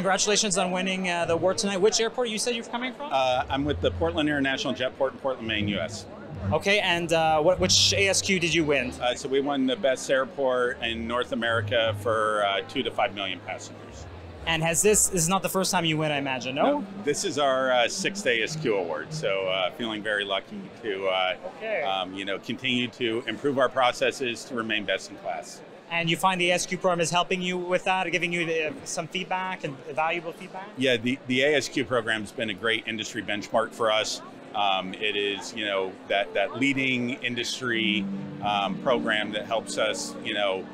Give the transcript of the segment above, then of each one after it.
congratulations on winning uh, the award tonight. Which airport you said you're coming from? Uh, I'm with the Portland International Jetport in Portland, Maine, U.S. okay, and uh, what, which ASQ did you win? Uh, so we won the best airport in North America for uh, two to five million passengers. And has this, this is not the first time you win, I imagine, no? This is our uh, sixth ASQ award, so uh, feeling very lucky to, uh, Okay. um, you know, continue to improve our processes to remain best in class. And you find the ASQ program is helping you with that, or giving you uh, some feedback and valuable feedback? Yeah, the, the ASQ program's been a great industry benchmark for us. Um, it is, you know, that, that leading industry um, program that helps us, you know,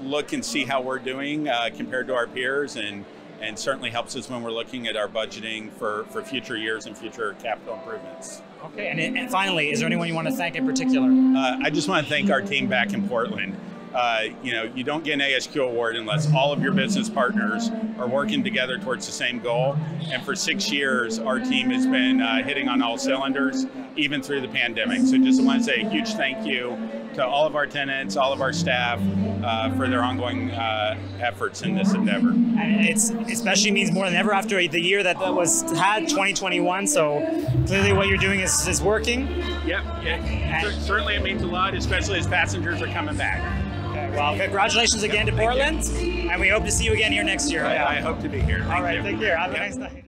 look and see how we're doing uh, compared to our peers and, and certainly helps us when we're looking at our budgeting for, for future years and future capital improvements. Okay, and, and finally, is there anyone you want to thank in particular? Uh, I just want to thank our team back in Portland. Uh, you know, you don't get an ASQ award unless all of your business partners are working together towards the same goal. And for six years, our team has been uh, hitting on all cylinders, even through the pandemic. So just want to say a huge thank you to all of our tenants, all of our staff uh, for their ongoing uh, efforts in this endeavor. And it's especially means more than ever after the year that, that was had 2021. So clearly, what you're doing is, is working. Yep, yeah, cer- certainly it means a lot, especially as passengers are coming back. Well, congratulations again to Portland, and we hope to see you again here next year. I, I hope to be here. All Thank right, you. take care. Have a nice night.